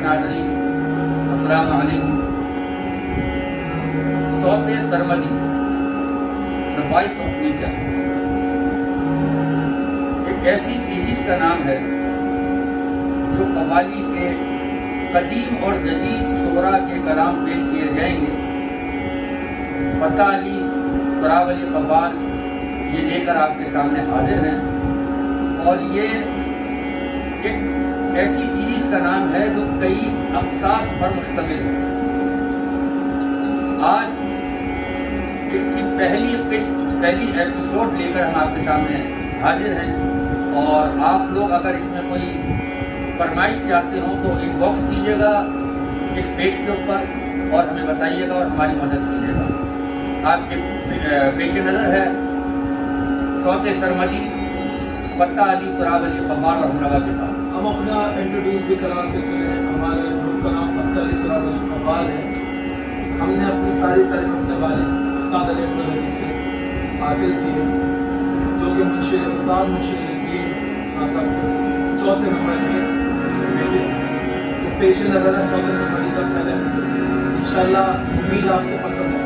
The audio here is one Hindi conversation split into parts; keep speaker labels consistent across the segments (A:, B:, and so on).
A: नाजरीन ऑफ़ नेचर ऐसी सीरीज़ का नाम है, जो कवाली के कदीम और जदीद शुरा के कलाम पेश किए जाएँगे। फतेह अली तरावली कबाल ये लेकर आपके सामने हाजिर हैं। और ये एक ऐसी सीरीज़ का नाम है जो कई अकसात पर मुश्तमिल है। आज इसकी पहली किस्त पहली एपिसोड लेकर हम आपके सामने हाजिर हैं। और आप लोग अगर इसमें कोई फरमाइश चाहते हो तो इनबॉक्स कीजिएगा इस पेज के ऊपर और हमें बताइएगा और हमारी मदद कीजिएगा। आपके पेश नज़र है सौते सरमदी फतेह अली तुराब अली और हमनवा के साथ।
B: हम अपना इंट्रोड्यूस भी कराते चले, हमारे ग्रुप का नाम फतेह अली तुराब अली है। हमने अपनी सारी तारीफ़ अपने वाले, उस्ताद अली अकबर अली से हासिल की है। जो कि मुंशी उस्ताद मुझे मुंशी साहब के, चौथे नंबर के बेटे तो पेश नज़र है सौदे सरमदी का पहले इन उम्मीद आपको पसंद है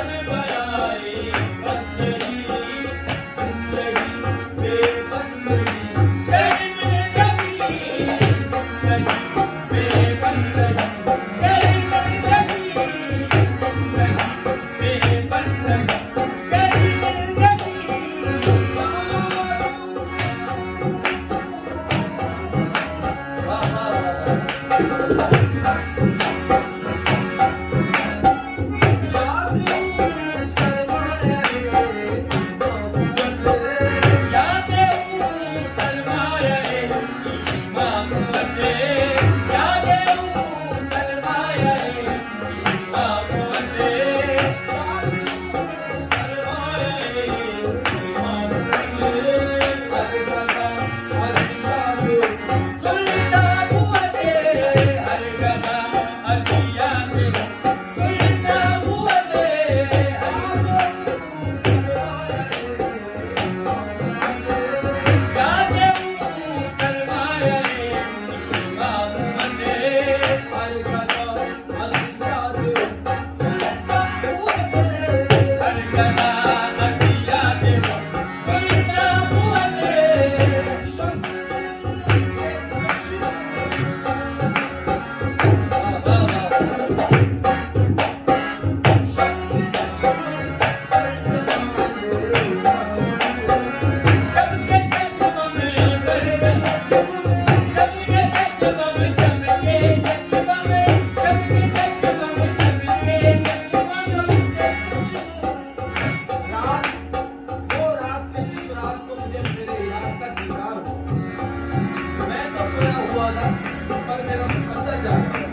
A: Bye. मुझे मेरे यार का दीदार हो। मैं तो सोया हुआ था, पर मेरा मुकदर जा रहा था